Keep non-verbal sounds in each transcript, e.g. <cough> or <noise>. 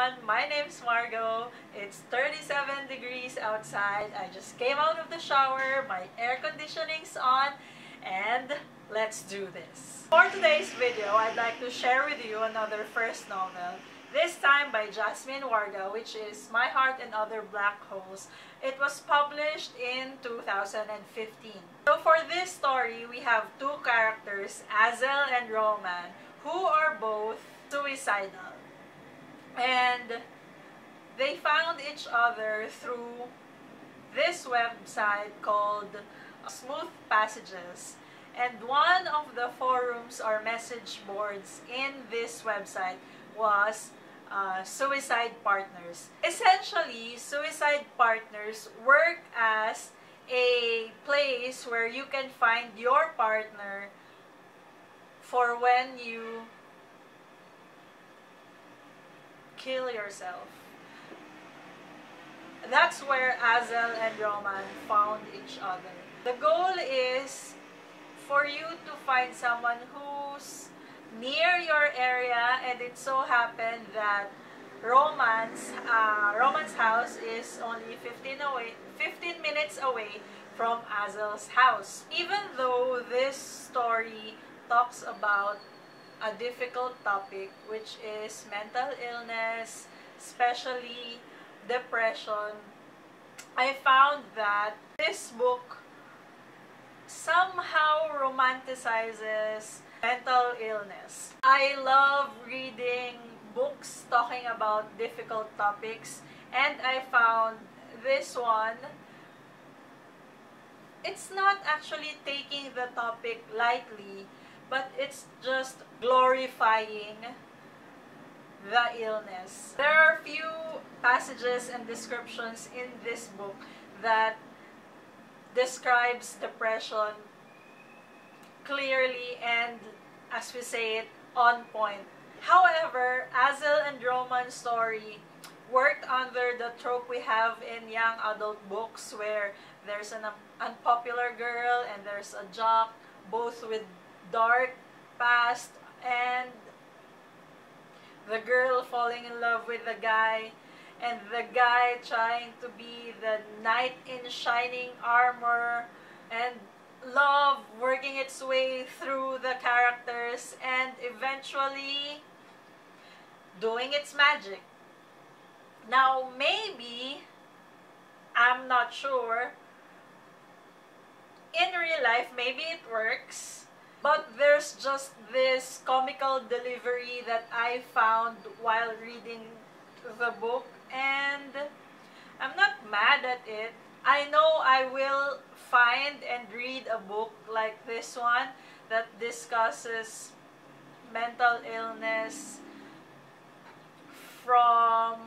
everyone, my name's Margo. It's 37 degrees outside. I just came out of the shower, my air conditioning's on, and let's do this. For today's video, I'd like to share with you another first novel. This time by Jasmine Warga, which is My Heart and Other Black Holes. It was published in 2015. So for this story, we have two characters, Aysel and Roman, who are both suicidal. And they found each other through this website called Smooth Passages. And one of the forums or message boards in this website was uh, suicide partners. Essentially, suicide partners work as a place where you can find your partner for when you kill yourself. That's where Aysel and Roman found each other. The goal is for you to find someone who's near your area and it so happened that Roman's uh, Roman's house is only 15 away 15 minutes away from Aysel's house. Even though this story talks about a difficult topic which is mental illness, especially depression, I found that this book somehow romanticizes mental illness. I love reading books talking about difficult topics and I found this one it's not actually taking the topic lightly but it's just glorifying the illness. There are few passages and descriptions in this book that describes depression clearly and, as we say it, on point. However, Aysel and Roman's story worked under the trope we have in young adult books where there's an unpopular girl and there's a jock, both with dark past and the girl falling in love with the guy and the guy trying to be the knight in shining armor and love working its way through the characters and eventually doing its magic. Now maybe, I'm not sure, in real life maybe it works but there's just this comical delivery that I found while reading the book and I'm not mad at it. I know I will find and read a book like this one that discusses mental illness from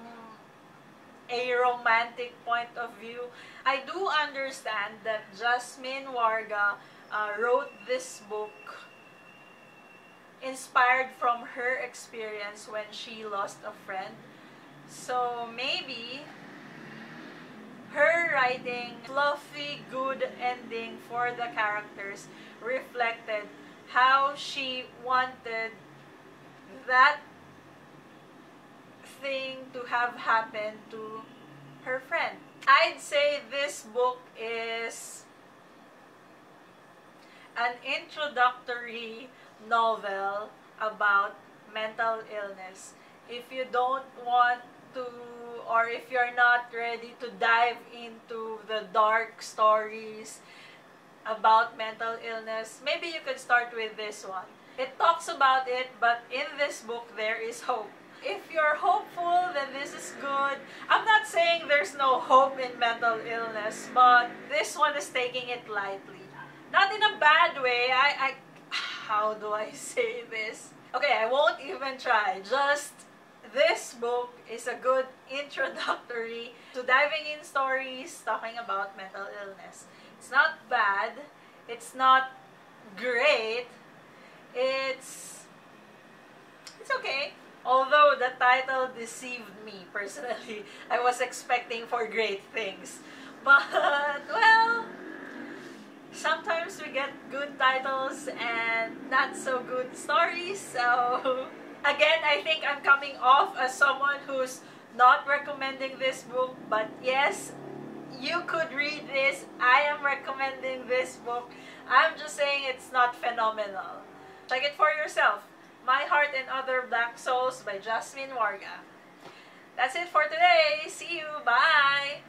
a romantic point of view. I do understand that Jasmine Warga uh, wrote this book inspired from her experience when she lost a friend. So maybe her writing fluffy good ending for the characters reflected how she wanted that thing to have happened to her friend. I'd say this book is an introductory novel about mental illness. If you don't want to or if you're not ready to dive into the dark stories about mental illness, maybe you could start with this one. It talks about it, but in this book there is hope. If you're hopeful, then this is good. I'm not saying there's no hope in mental illness, but this one is taking it lightly. Not in a bad way. I, I, how do I say this? Okay, I won't even try. Just this book is a good introductory to diving in stories talking about mental illness. It's not bad. It's not great. It's it's okay. Although the title deceived me personally. <laughs> I was expecting for great things. <laughs> But good titles and not so good stories, so <laughs> again, I think I'm coming off as someone who's not recommending this book, but yes, you could read this. I am recommending this book. I'm just saying it's not phenomenal. Check it for yourself. My Heart and Other Black Souls by Jasmine Warga. That's it for today. See you. Bye.